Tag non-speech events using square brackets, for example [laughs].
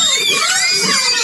Yeah! [laughs]